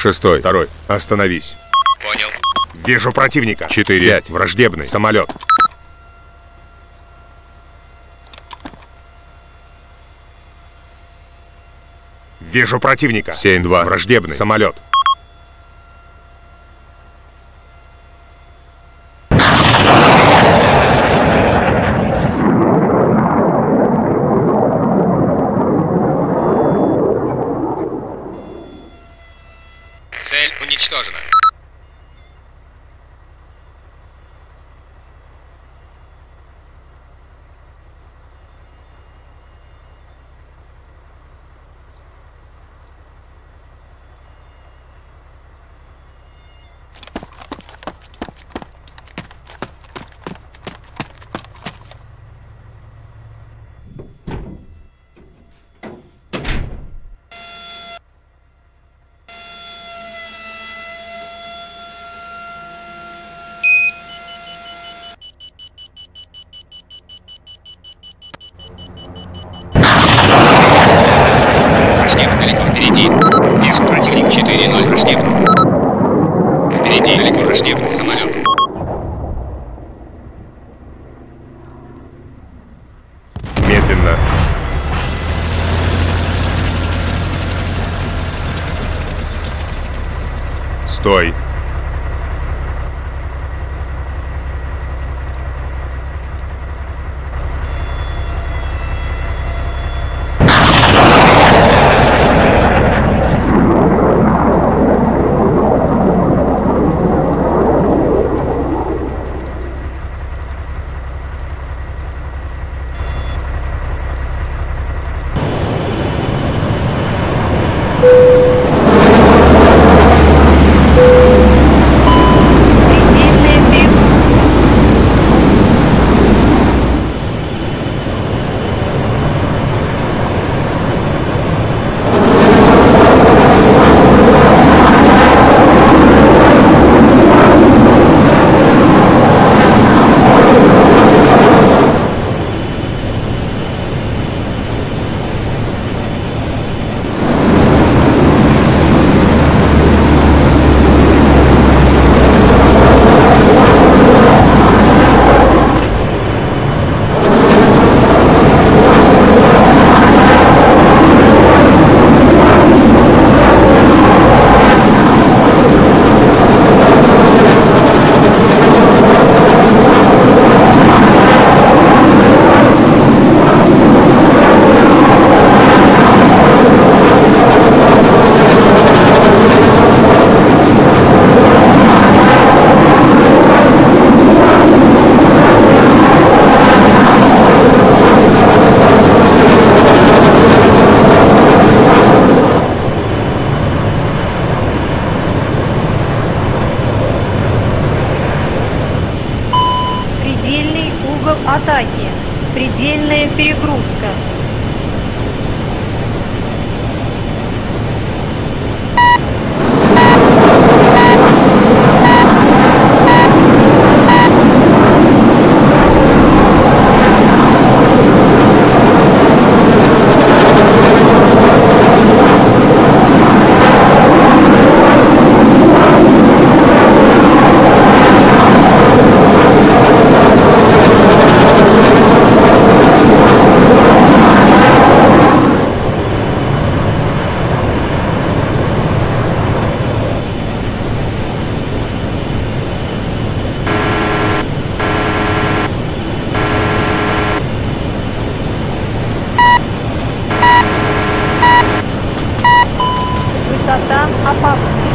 Шестой. Второй. Остановись. Понял. Вижу противника. Четыре. Пять. Враждебный. Самолет. Вижу противника. Семь. Два. Враждебный. Самолет. Враждебный самолет. Медленно. Стой. Предельная атаки. Предельная перегрузка. Apa?